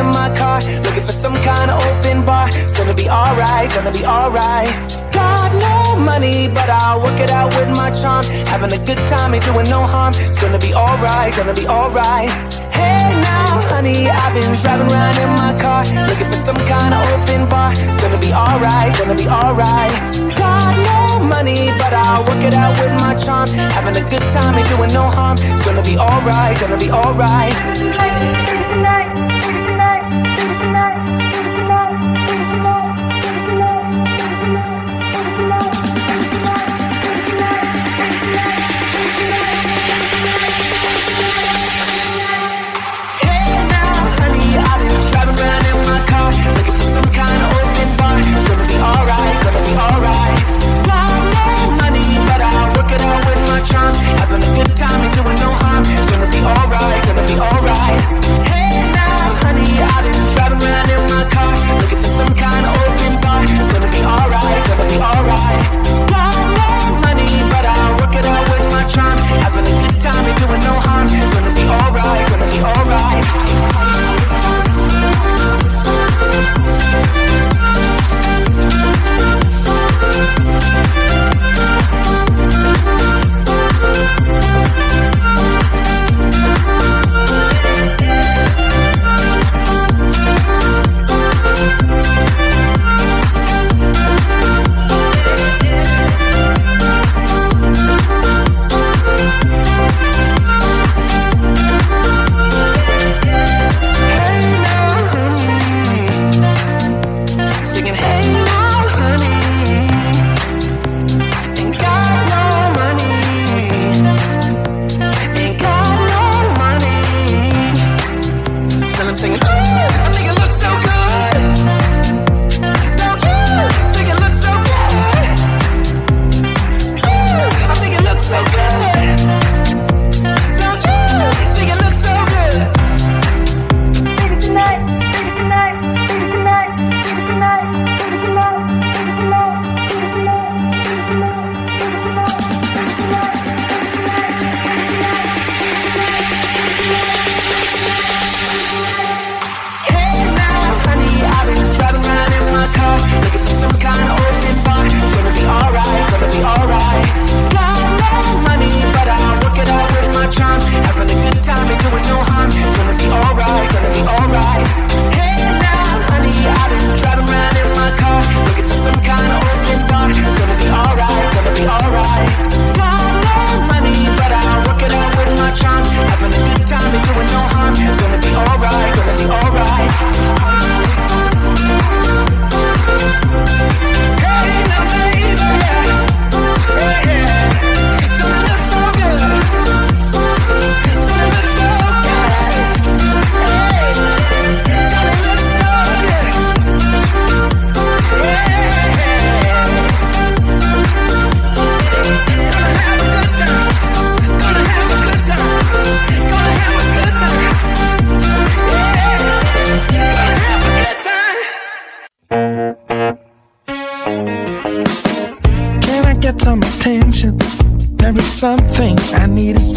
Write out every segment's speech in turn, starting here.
in my car, looking for some kind of open bar. It's gonna be alright, gonna be alright. Got no money, but I'll work it out with my charm. Having a good time, ain't doing no harm. It's gonna be alright, gonna be alright. Hey now, honey, I've been driving around in my car, looking for some kind of open bar. It's gonna be alright, gonna be alright. Got no money, but I'll work it out with my charm. Having a good time, ain't doing no harm. It's gonna be alright, gonna be alright.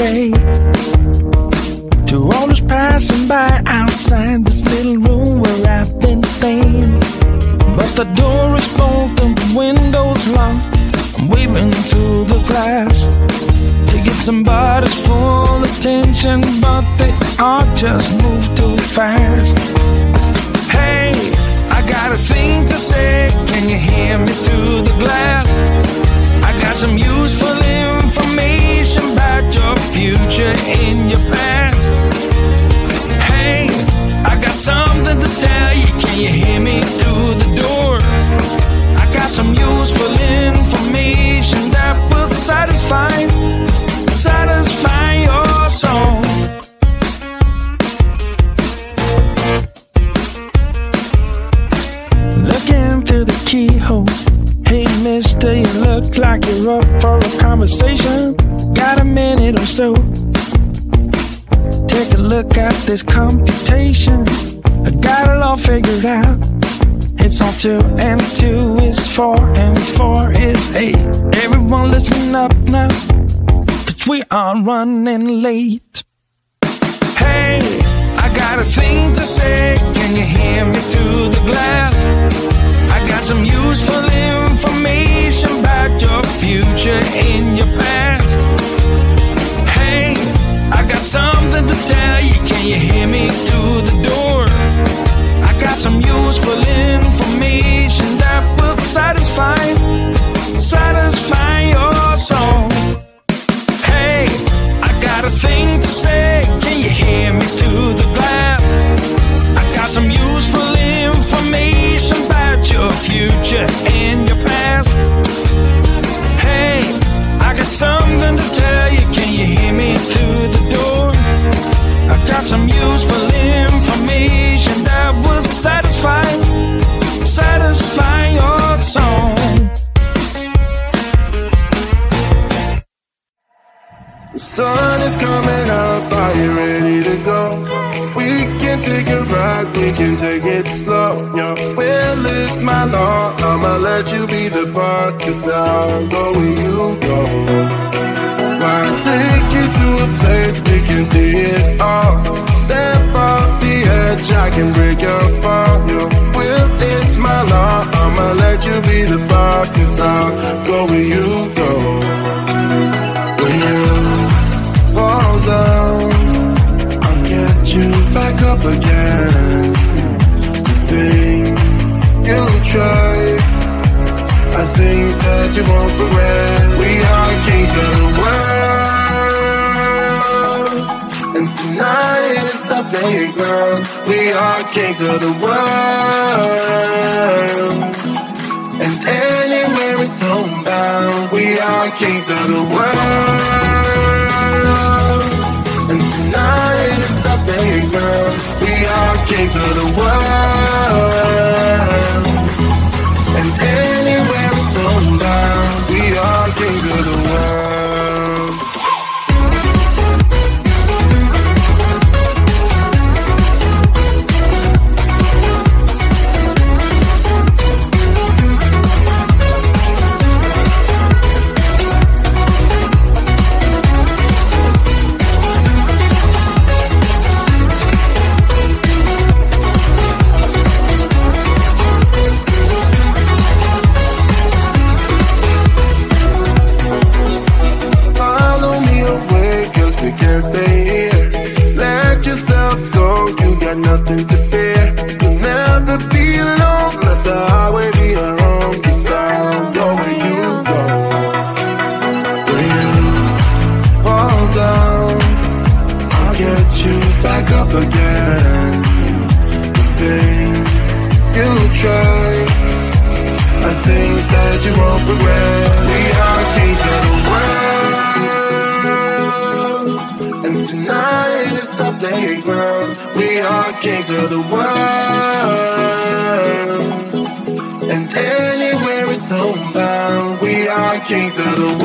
Say to all those passing by outside this little room where I've been staying. But the door is bolted, the window's locked. I'm waving through the glass to get somebody's full attention, but they all just move too fast. Hey, I got a thing to say. Can you hear me through the glass? I got some useful information up for a conversation. Got a minute or so. Take a look at this computation. I got it all figured out. It's on two and two is four and four is eight. Everyone listen up now. Cause we are running late. Hey, we can take it slow. Yo, well, it's my law, I'ma let you be the boss, cause I'll go where you go. Why take you to a place we can see it all? Step off the edge, I can break your fall. Yo, well, it's my law, I'ma let you be the boss, cause I'll go that you regret. We are kings of the world, and tonight is our playground. We are kings of the world. And anywhere it's homebound, we are kings of the world. And tonight is our playground, we are kings of the world. Of the world, and anywhere it's homebound, we are kings of the world.